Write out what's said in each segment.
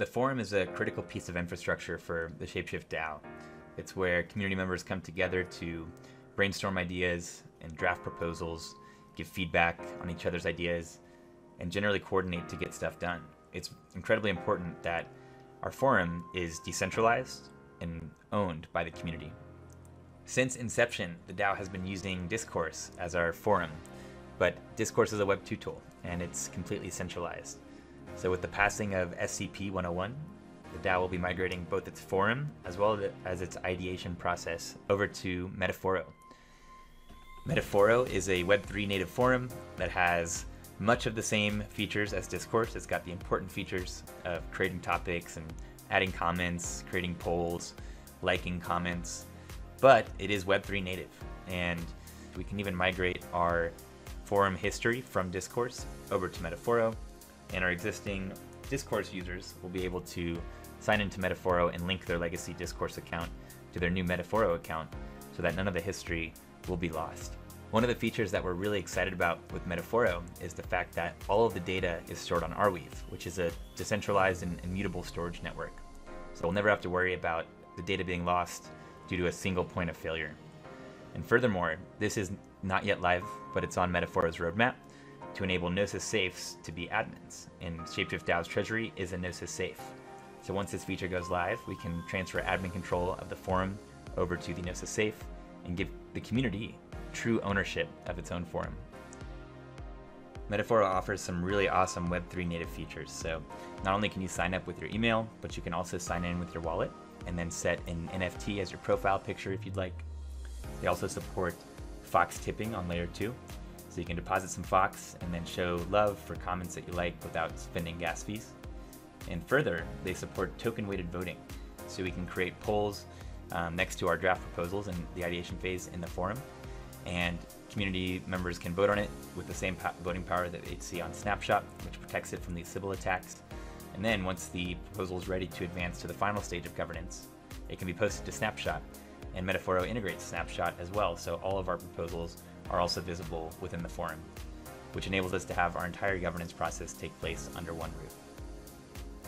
The forum is a critical piece of infrastructure for the Shapeshift DAO. It's where community members come together to brainstorm ideas and draft proposals, give feedback on each other's ideas, and generally coordinate to get stuff done. It's incredibly important that our forum is decentralized and owned by the community. Since inception, the DAO has been using Discourse as our forum, but Discourse is a Web 2 tool, and it's completely centralized. So with the passing of SCP 101, the DAO will be migrating both its forum as well as its ideation process over to Metaforo. Metaforo is a Web3 native forum that has much of the same features as Discourse. It's got the important features of creating topics and adding comments, creating polls, liking comments, but it is Web3 native. And we can even migrate our forum history from Discourse over to Metaforo and our existing Discourse users will be able to sign into Metaforo and link their legacy Discourse account to their new Metaforo account so that none of the history will be lost. One of the features that we're really excited about with Metaforo is the fact that all of the data is stored on Arweave, which is a decentralized and immutable storage network. So we'll never have to worry about the data being lost due to a single point of failure. And furthermore, this is not yet live, but it's on Metaforo's roadmap, to enable Gnosis safes to be admins, and Shapeshift DAO's treasury is a Gnosis safe. So once this feature goes live, we can transfer admin control of the forum over to the Gnosis safe and give the community true ownership of its own forum. Metaforo offers some really awesome Web3 native features. So not only can you sign up with your email, but you can also sign in with your wallet and then set an NFT as your profile picture if you'd like. They also support Fox tipping on layer 2, so you can deposit some Fox and then show love for comments that you like without spending gas fees. And further, they support token weighted voting. So we can create polls um, next to our draft proposals in the ideation phase in the forum. And community members can vote on it with the same voting power that they'd see on Snapshot, which protects it from these Sybil attacks. And then once the proposal is ready to advance to the final stage of governance, it can be posted to Snapshot. And Metaforo integrates Snapshot as well, so all of our proposals are also visible within the forum, which enables us to have our entire governance process take place under one roof.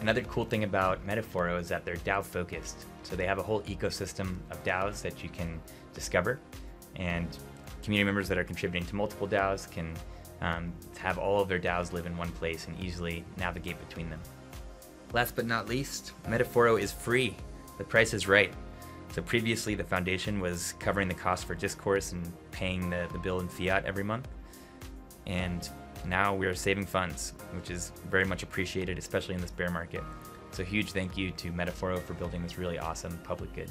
Another cool thing about Metaforo is that they're DAO focused. So they have a whole ecosystem of DAOs that you can discover, and community members that are contributing to multiple DAOs can um, have all of their DAOs live in one place and easily navigate between them. Last but not least, Metaforo is free. The price is right. So previously the foundation was covering the cost for discourse and paying the, the bill in fiat every month. And now we are saving funds, which is very much appreciated, especially in this bear market. So huge thank you to Metaforo for building this really awesome public good.